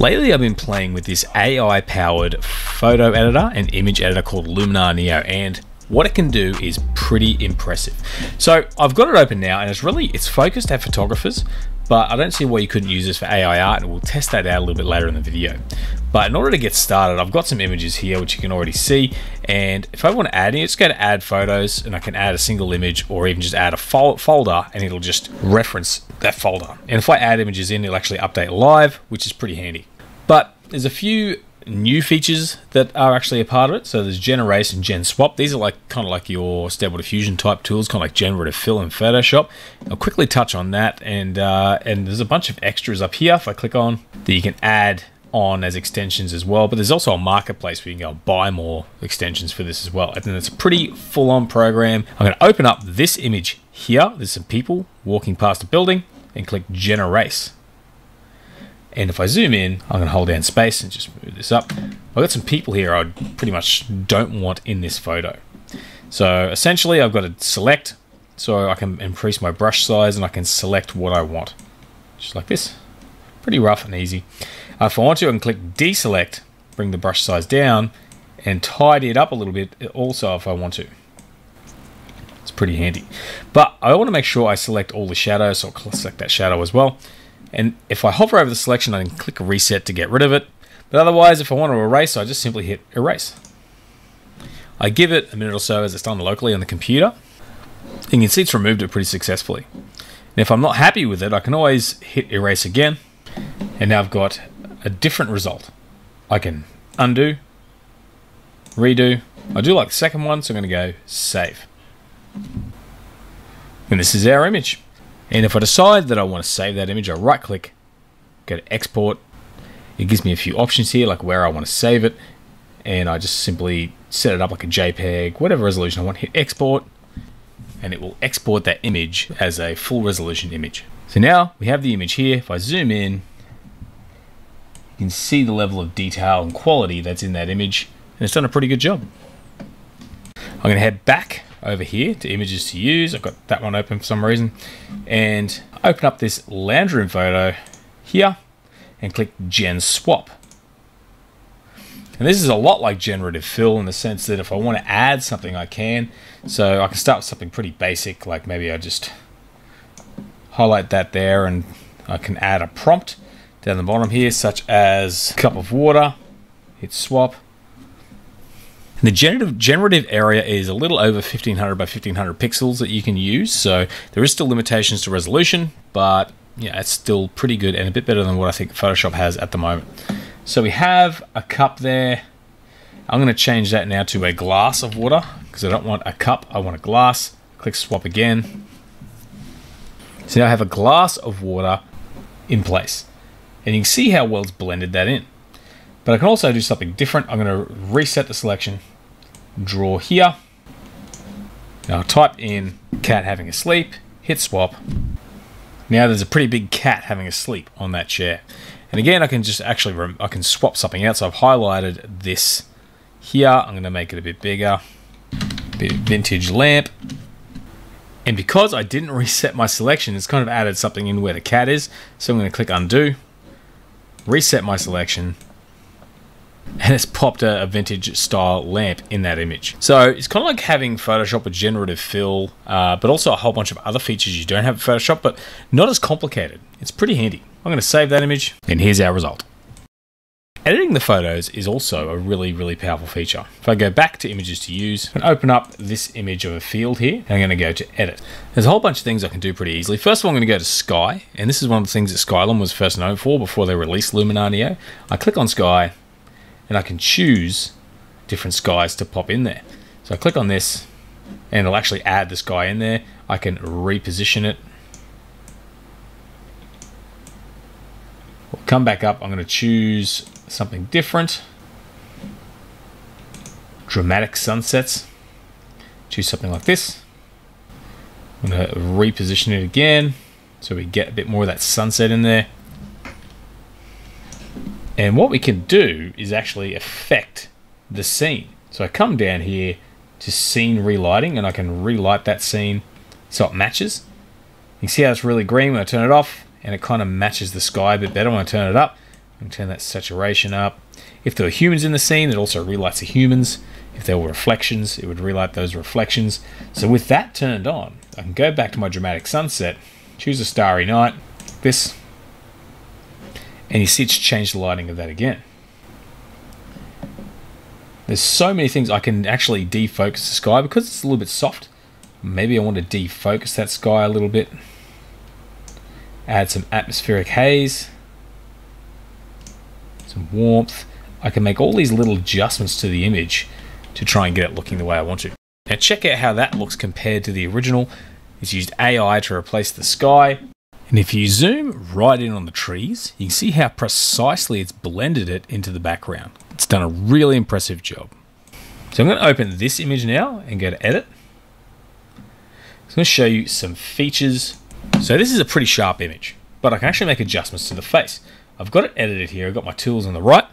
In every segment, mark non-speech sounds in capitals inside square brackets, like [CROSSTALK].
Lately, I've been playing with this AI powered photo editor and image editor called Luminar Neo, and what it can do is pretty impressive. So I've got it open now, and it's really it's focused at photographers, but I don't see why you couldn't use this for AI art, and we'll test that out a little bit later in the video. But in order to get started, I've got some images here which you can already see, and if I want to add any, just go to add photos, and I can add a single image, or even just add a fol folder, and it'll just reference that folder. And if I add images in, it'll actually update live, which is pretty handy. But there's a few new features that are actually a part of it. So there's GenErase and Gen Swap. These are like kind of like your Stable Diffusion type tools, kind of like Generative Fill in Photoshop. I'll quickly touch on that, and uh, and there's a bunch of extras up here. If I click on that, you can add on as extensions as well. But there's also a marketplace where you can go buy more extensions for this as well. And it's a pretty full-on program. I'm going to open up this image here. There's some people walking past a building, and click GenErase. And if I zoom in, I'm going to hold down space and just move this up. I've got some people here I pretty much don't want in this photo. So essentially I've got to select so I can increase my brush size and I can select what I want. Just like this. Pretty rough and easy. Uh, if I want to, I can click deselect, bring the brush size down, and tidy it up a little bit also if I want to. It's pretty handy. But I want to make sure I select all the shadows, so I'll select that shadow as well. And if I hover over the selection, I can click reset to get rid of it. But otherwise, if I want to erase, I just simply hit erase. I give it a minute or so as it's done locally on the computer. And you can see it's removed it pretty successfully. And if I'm not happy with it, I can always hit erase again. And now I've got a different result. I can undo, redo. I do like the second one, so I'm going to go save. And this is our image. And if I decide that I want to save that image, I right click, go to export. It gives me a few options here, like where I want to save it. And I just simply set it up like a JPEG, whatever resolution I want, hit export. And it will export that image as a full resolution image. So now we have the image here. If I zoom in, you can see the level of detail and quality that's in that image. And it's done a pretty good job. I'm going to head back over here to images to use. I've got that one open for some reason. And open up this lounge room photo here and click Gen Swap. And this is a lot like generative fill in the sense that if I want to add something, I can. So I can start with something pretty basic, like maybe I just highlight that there and I can add a prompt down the bottom here, such as cup of water, hit swap, and the generative, generative area is a little over 1500 by 1500 pixels that you can use, so there is still limitations to resolution, but yeah, it's still pretty good and a bit better than what I think Photoshop has at the moment. So we have a cup there. I'm going to change that now to a glass of water because I don't want a cup, I want a glass. Click swap again. So now I have a glass of water in place. And you can see how well it's blended that in. But I can also do something different. I'm going to reset the selection, draw here. Now type in cat having a sleep, hit swap. Now there's a pretty big cat having a sleep on that chair. And again, I can just actually, I can swap something out. So I've highlighted this here. I'm going to make it a bit bigger. Bit vintage lamp. And because I didn't [LAUGHS] reset my selection, it's kind of added something in where the cat is. So I'm going to click undo, reset my selection, and it's popped a, a, vintage style lamp in that image. So it's kind of like having Photoshop with generative fill, uh, but also a whole bunch of other features you don't have in Photoshop, but not as complicated. It's pretty handy. I'm going to save that image, and here's our result. Editing the photos is also a really, really powerful feature. If I go back to images to use and open up this image of a field here, I'm going to go to edit. There's a whole bunch of things I can do pretty easily. First of all, I'm going to go to sky, and this is one of the things that Skylum was first known for before they released Luminar Neo. I click on sky, and I can choose different skies to pop in there. So I click on this and it'll actually add the sky in there. I can reposition it. We'll come back up. I'm going to choose something different. Dramatic sunsets. Choose something like this. I'm going to reposition it again so we get a bit more of that sunset in there. And what we can do is actually affect the scene. So I come down here to scene relighting and I can relight that scene so it matches. You can see how it's really green when I turn it off and it kind of matches the sky a bit better when I turn it up. and turn that saturation up. If there were humans in the scene, it also relights the humans. If there were reflections, it would relight those reflections. So with that turned on, I can go back to my dramatic sunset, choose a starry night, this, and you see it's changed the lighting of that again. There's so many things I can actually defocus the sky because it's a little bit soft. Maybe I want to defocus that sky a little bit. Add some atmospheric haze. Some warmth. I can make all these little adjustments to the image to try and get it looking the way I want to. Now check out how that looks compared to the original. It's used AI to replace the sky. And if you zoom right in on the trees, you can see how precisely it's blended it into the background. It's done a really impressive job. So I'm going to open this image now and go to edit. I'm going to show you some features. So this is a pretty sharp image, but I can actually make adjustments to the face. I've got it edited here. I've got my tools on the right.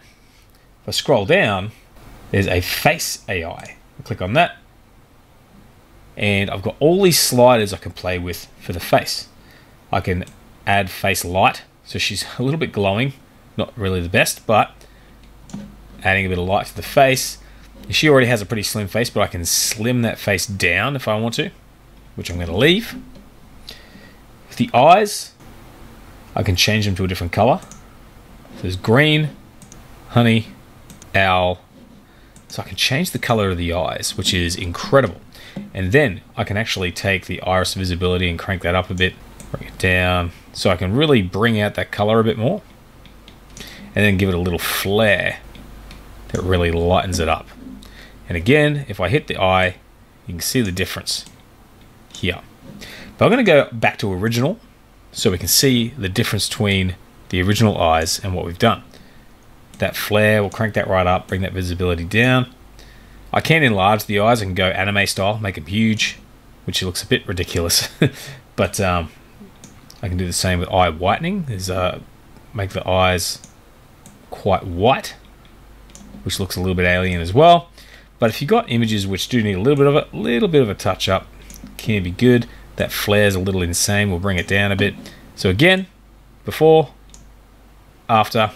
If I scroll down, there's a face AI. I click on that. And I've got all these sliders I can play with for the face. I can add face light. So she's [LAUGHS] a little bit glowing. Not really the best, but adding a bit of light to the face. She already has a pretty slim face, but I can slim that face down if I want to, which I'm going to leave. The eyes, I can change them to a different color. So there's green, honey, owl. So I can change the color of the eyes, which is incredible. And then I can actually take the iris visibility and crank that up a bit, bring it down, so I can really bring out that color a bit more. And then give it a little flare that really lightens it up. And again, if I hit the eye, you can see the difference here. But I'm going to go back to original so we can see the difference between the original eyes and what we've done. That flare, we'll crank that right up, bring that visibility down. I can enlarge the eyes, can go anime style, make them huge, which looks a bit ridiculous. [LAUGHS] but um, I can do the same with eye whitening, is uh, make the eyes quite white, which looks a little bit alien as well. But if you've got images which do need a little bit of a little bit of a touch up, can be good. That flare's a little insane. We'll bring it down a bit. So again, before, after,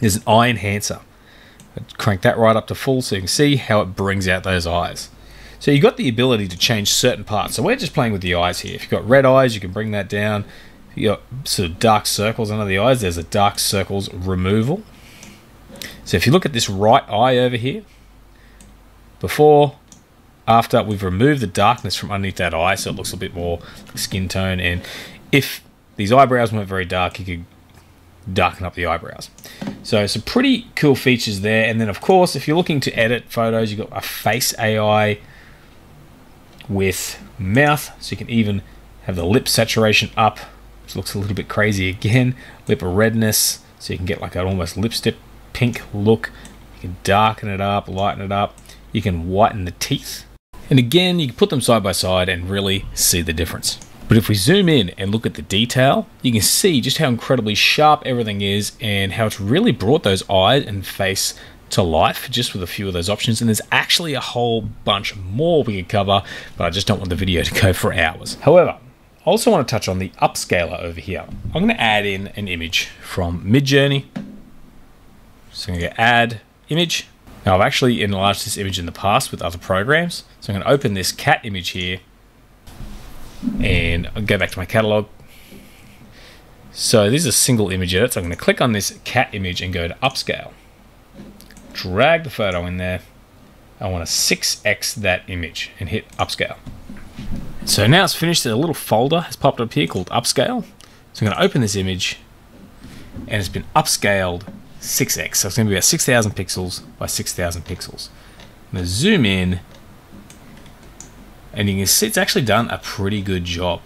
there's an eye enhancer. I Crank that right up to full so you can see how it brings out those eyes. So you've got the ability to change certain parts. So we're just playing with the eyes here. If you've got red eyes, you can bring that down. If you've got sort of dark circles under the eyes, there's a dark circles removal. So if you look at this right eye over here, before, after we've removed the darkness from underneath that eye so it looks a bit more skin tone and if these eyebrows weren't very dark you could darken up the eyebrows so some pretty cool features there and then of course if you're looking to edit photos you've got a face AI with mouth so you can even have the lip saturation up. Which looks a little bit crazy again. [LAUGHS] Lip redness so you can get like an almost lipstick pink look. You can darken it up lighten it up. You can whiten the teeth. And again, you can put them side by side and really see the difference. But if we zoom in and look at the detail, you can see just how incredibly sharp everything is and how it's really brought those eyes and face to life just with a few of those options. And there's actually a whole bunch more we could cover, but I just don't want the video to go for hours. However, I also want to touch on the upscaler over here. I'm going to add in an image from Midjourney. So I'm going to go add image, now I've actually enlarged this image in the past with other programs. So I'm going to open this cat image here and I'll go back to my catalog. So this is a single image edit. So I'm going to click on this cat image and go to upscale. Drag the photo in there. I want to 6x that image and hit upscale. So now it's finished. A little folder has popped up here called upscale. So I'm going to open this image and it's been upscaled 6x. So it's going to be about 6,000 pixels by 6,000 pixels. I'm going to zoom in, and you can see it's actually done a pretty good job.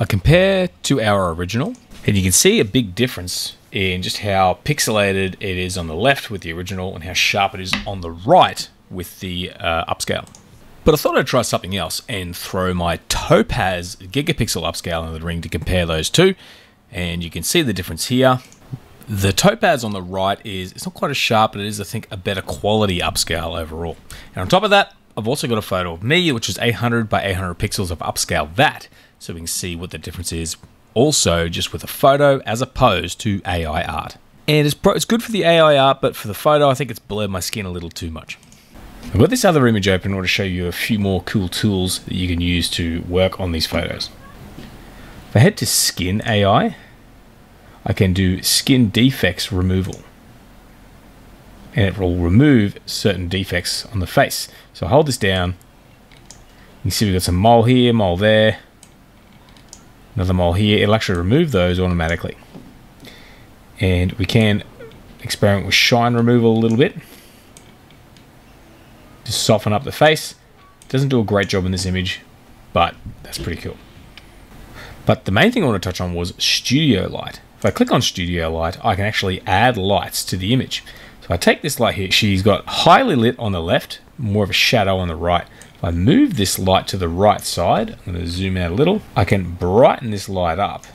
I compare to our original, and you can see a big difference in just how pixelated it is on the left with the original and how sharp it is on the right with the uh, upscale. But I thought I'd try something else and throw my Topaz gigapixel upscale in the ring to compare those two. And you can see the difference here. The topaz on the right is, it's not quite as sharp, but it is, I think, a better quality upscale overall. And on top of that, I've also got a photo of me, which is 800 by 800 pixels of upscale that, so we can see what the difference is also just with a photo as opposed to AI art. And it's, pro- it's good for the AI art, but for the photo, I think it's blurred my skin a little too much. I've got this other image open in order to show you a few more cool tools that you can use to work on these photos. If I head to Skin AI, I can do Skin Defects Removal. And it will remove certain defects on the face. So I hold this down. You can see we've got some mole here, mole there, another mole here. It'll actually remove those automatically. And we can experiment with shine removal a little bit. Just soften up the face. Doesn't do a great job in this image, but that's pretty cool. But the main thing I want to touch on was Studio Light. If I click on Studio Light, I can actually add lights to the image. So I take this light here, she's got highly lit on the left, more of a shadow on the right. If I move this light to the right side, I'm going to zoom out a little, I can brighten this light up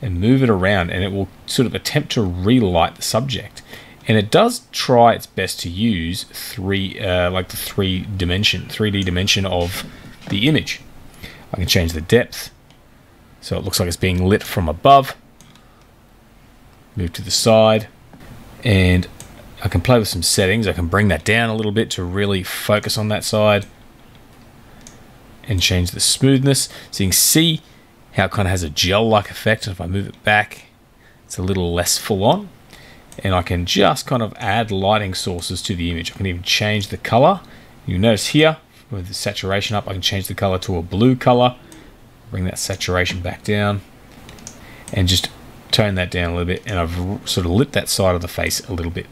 and move it around and it will sort of attempt to relight the subject. And it does try its best to use three, uh, like the three dimension, 3D dimension of the image. I can change the depth so it looks like it's being lit from above. Move to the side and I can play with some settings. I can bring that down a little bit to really focus on that side and change the smoothness. So you can see how it kind of has a gel-like effect. And if I move it back, it's a little less full on. And I can just kind of add lighting sources to the image. I can even change the color. You notice here, with the saturation up, I can change the color to a blue color. Bring that saturation back down. And just tone that down a little bit. And I've sort of lit that side of the face a little bit.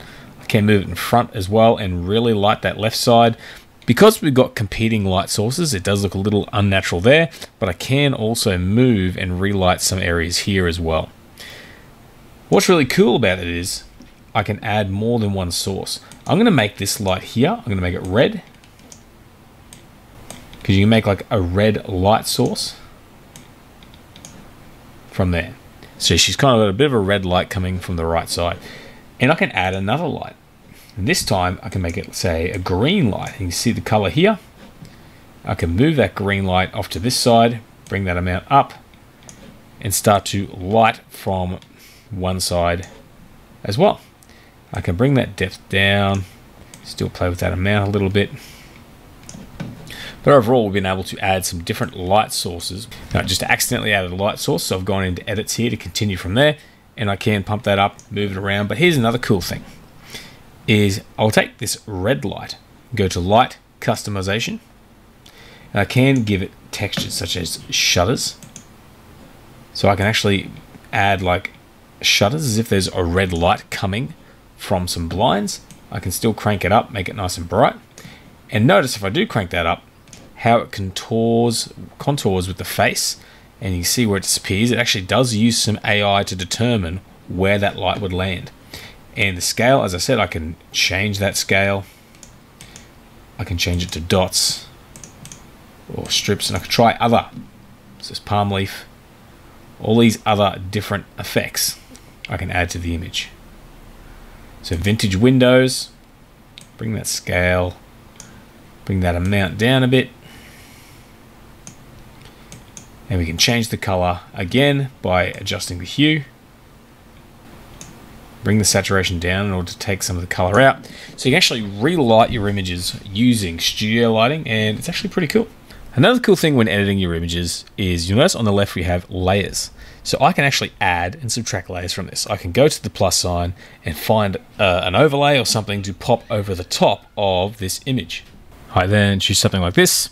Can move it in front as well and really light that left side. Because we've got competing light sources, it does look a little unnatural there, but I can also move and relight some areas here as well. What's really cool about it is I can add more than one source. I'm going to make this light here, I'm going to make it red, because you can make like a red light source from there. So she's kind of got a bit of a red light coming from the right side. And I can add another light. And this time I can make it, say, a green light. You can see the color here. I can move that green light off to this side, bring that amount up, and start to light from one side as well. I can bring that depth down, still play with that amount a little bit. But overall, we've been able to add some different light sources. Now, just accidentally added a light source, so I've gone into edits here to continue from there, and I can pump that up, move it around. But here's another cool thing is I'll take this red light, go to light customization, and I can give it textures such as shutters. So I can actually add like shutters as if there's a red light coming from some blinds. I can still crank it up, make it nice and bright. And notice if I do crank that up, how it contours contours with the face and you see where it disappears. It actually does use some AI to determine where that light would land. And the scale, as I said, I can change that scale. I can change it to dots or strips, and I can try other. So this palm leaf, all these other different effects I can add to the image. So vintage windows, bring that scale, bring that amount down a bit. And we can change the color again by adjusting the hue bring the saturation down in order to take some of the color out. So you can actually relight your images using studio lighting and it's actually pretty cool. Another cool thing when editing your images is you'll notice on the left we have layers. So I can actually add and subtract layers from this. I can go to the plus sign and find uh, an overlay or something to pop over the top of this image. I then choose something like this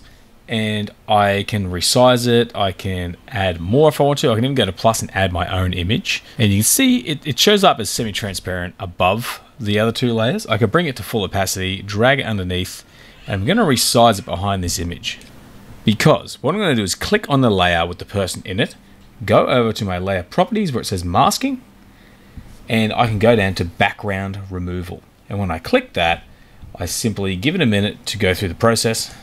and I can resize it. I can add more if I want to. I can even go to plus and add my own image. And you can see it, it shows up as semi-transparent above the other two layers. I can bring it to full opacity, drag it underneath, and I'm going to resize it behind this image. Because what I'm going to do is click on the layer with the person in it, go over to my layer properties where it says masking, and I can go down to background removal. And when I click that, I simply give it a minute to go through the process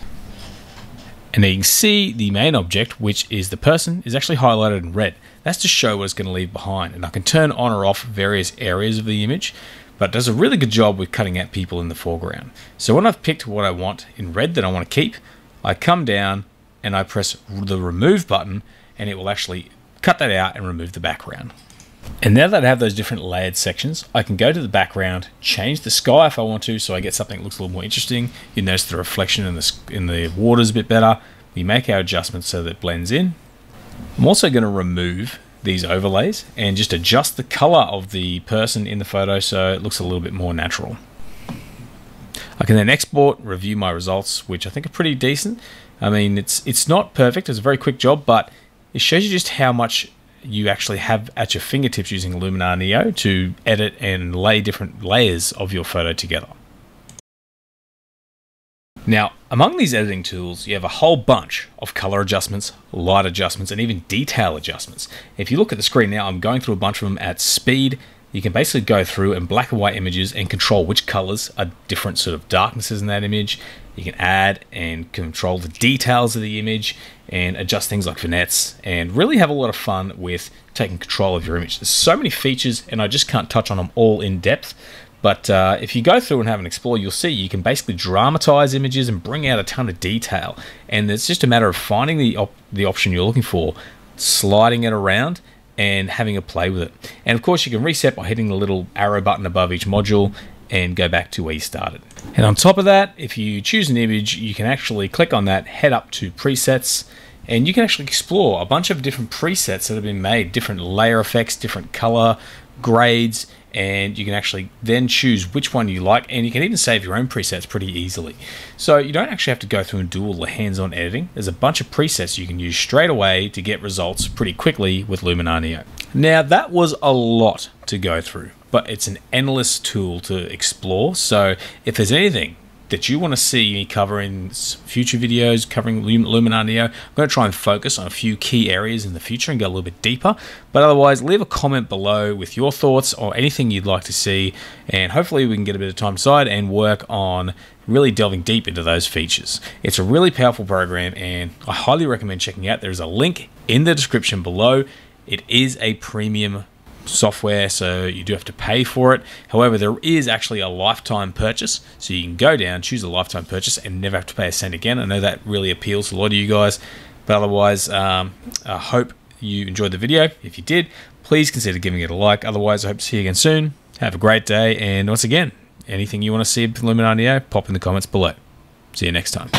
and then you can see the main object, which is the person, is actually highlighted in red. That's to show what it's going to leave behind. And I can turn on or off various areas of the image, but does a really good job with cutting out people in the foreground. So when I've picked what I want in red that I want to keep, I come down and I press the remove button and it will actually cut that out and remove the background. And now that I have those different layered sections, I can go to the background, change the sky if I want to, so I get something that looks a little more interesting. You notice the reflection in the, in the water is a bit better. We make our adjustments so that it blends in. I'm also going to remove these overlays and just adjust the color of the person in the photo so it looks a little bit more natural. I can then export, review my results, which I think are pretty decent. I mean, it's it's not perfect. It's a very quick job, but it shows you just how much you actually have at your fingertips using Luminar Neo to edit and lay different layers of your photo together. Now, among these editing tools, you have a whole bunch of color adjustments, light adjustments, and even detail adjustments. If you look at the screen now, I'm going through a bunch of them at speed. You can basically go through and black and white images and control which colors are different sort of darknesses in that image. You can add and control the details of the image and adjust things like vignettes and really have a lot of fun with taking control of your image. There's so many features and I just can't touch on them all in depth. But uh, if you go through and have an explore, you'll see you can basically dramatize images and bring out a ton of detail. And it's just a matter of finding the op- the option you're looking for, sliding it around, and having a play with it. And of course, you can reset by hitting the little arrow button above each module and go back to where you started. And on top of that, if you choose an image, you can actually click on that, head up to presets, and you can actually explore a bunch of different presets that have been made, different layer effects, different color grades, and you can actually then choose which one you like and you can even save your own presets pretty easily. So you don't actually have to go through and do all the hands-on editing. There's a bunch of presets you can use straight away to get results pretty quickly with Luminar Neo now that was a lot to go through but it's an endless tool to explore so if there's anything that you want to see me cover in future videos covering Luminar Neo. I'm going to try and focus on a few key areas in the future and go a little bit deeper. But otherwise, leave a comment below with your thoughts or anything you'd like to see, and hopefully we can get a bit of time aside and work on really delving deep into those features. It's a really powerful program, and I highly recommend checking out. There's a link in the description below. It is a premium software, so you do have to pay for it. However, there is actually a lifetime purchase, so you can go down, choose a lifetime purchase, and never have to pay a cent again. I know that really appeals to a lot of you guys, but otherwise, um, I hope you enjoyed the video. If you did, please consider giving it a like. Otherwise, I hope to see you again soon. Have a great day, and once again, anything you want to see with Luminar Neo pop in the comments below. See you next time.